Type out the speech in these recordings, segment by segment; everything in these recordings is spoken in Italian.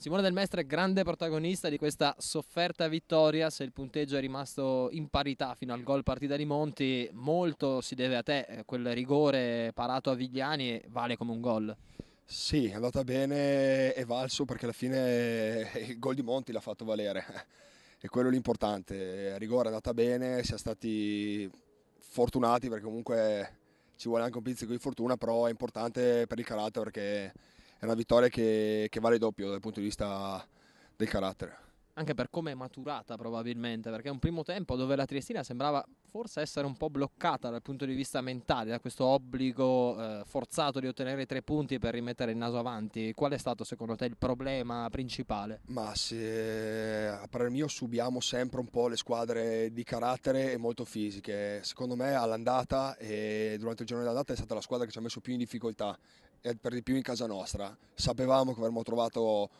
Simone Del Mestre, grande protagonista di questa sofferta vittoria, se il punteggio è rimasto in parità fino al gol partita di Monti, molto si deve a te, quel rigore parato a Vigliani vale come un gol. Sì, è andata bene e valso perché alla fine il gol di Monti l'ha fatto valere, è quello l'importante, il rigore è andata bene, siamo stati fortunati perché comunque ci vuole anche un pizzico di fortuna, però è importante per il carattere perché è una vittoria che, che vale doppio dal punto di vista del carattere anche per come è maturata probabilmente, perché è un primo tempo dove la Triestina sembrava forse essere un po' bloccata dal punto di vista mentale, da questo obbligo eh, forzato di ottenere tre punti per rimettere il naso avanti. Qual è stato secondo te il problema principale? Ma se a parere mio subiamo sempre un po' le squadre di carattere e molto fisiche. Secondo me all'andata e durante il giorno dell'andata è stata la squadra che ci ha messo più in difficoltà, e per di più in casa nostra. Sapevamo che avremmo trovato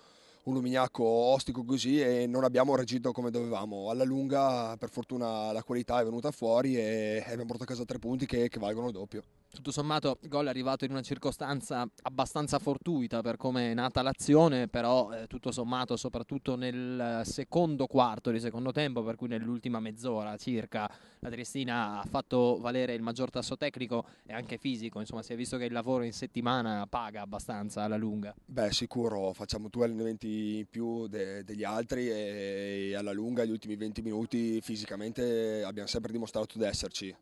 un lumignacco ostico così e non abbiamo reagito come dovevamo. Alla lunga per fortuna la qualità è venuta fuori e abbiamo portato a casa tre punti che, che valgono doppio. Tutto sommato il gol è arrivato in una circostanza abbastanza fortuita per come è nata l'azione, però eh, tutto sommato soprattutto nel secondo quarto di secondo tempo, per cui nell'ultima mezz'ora circa la Triestina ha fatto valere il maggior tasso tecnico e anche fisico, insomma si è visto che il lavoro in settimana paga abbastanza alla lunga. Beh sicuro, facciamo due allenamenti in più de- degli altri e alla lunga gli ultimi 20 minuti fisicamente abbiamo sempre dimostrato di esserci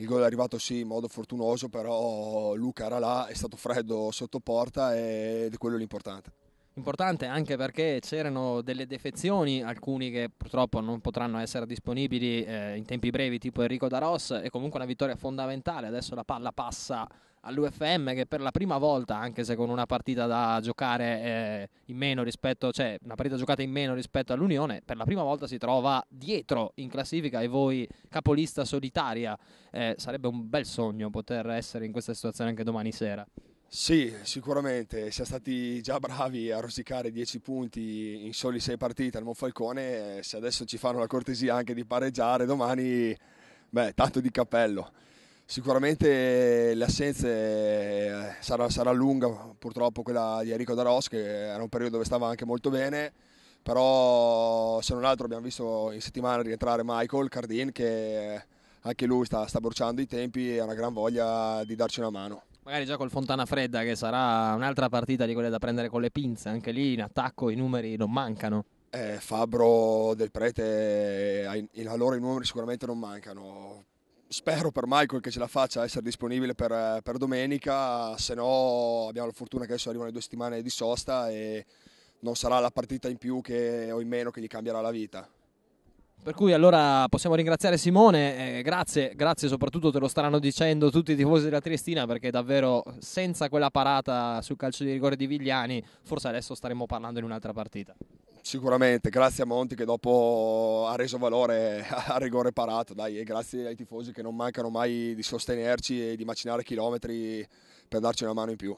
il gol è arrivato sì in modo fortunoso, però Luca era là, è stato freddo sotto porta ed è quello l'importante. Importante anche perché c'erano delle defezioni, alcuni che purtroppo non potranno essere disponibili eh, in tempi brevi, tipo Enrico Daros, è comunque una vittoria fondamentale. Adesso la palla passa all'UFM che per la prima volta, anche se con una partita da giocare eh, in meno rispetto, cioè una partita giocata in meno rispetto all'Unione, per la prima volta si trova dietro in classifica e voi capolista solitaria. Eh, sarebbe un bel sogno poter essere in questa situazione anche domani sera. Sì, sicuramente, siamo stati già bravi a rosicare 10 punti in soli 6 partite al Monfalcone, se adesso ci fanno la cortesia anche di pareggiare domani, beh, tanto di cappello. Sicuramente le assenze eh, sarà, sarà lunga, purtroppo quella di Enrico Daros che era un periodo dove stava anche molto bene, però se non altro abbiamo visto in settimana rientrare Michael Cardin che anche lui sta, sta bruciando i tempi e ha una gran voglia di darci una mano. Magari già col Fontana Fredda che sarà un'altra partita di quelle da prendere con le pinze, anche lì in attacco i numeri non mancano. Eh, Fabro del Prete, eh, a loro i numeri sicuramente non mancano spero per Michael che ce la faccia essere disponibile per, per domenica, se no abbiamo la fortuna che adesso arrivano le due settimane di sosta e non sarà la partita in più che, o in meno che gli cambierà la vita. Per cui allora possiamo ringraziare Simone, eh, grazie, grazie soprattutto te lo staranno dicendo tutti i tifosi della Triestina perché davvero senza quella parata sul calcio di rigore di Vigliani forse adesso staremmo parlando in un'altra partita. Sicuramente, grazie a Monti che dopo ha reso valore a rigore parato, dai, e grazie ai tifosi che non mancano mai di sostenerci e di macinare chilometri per darci una mano in più.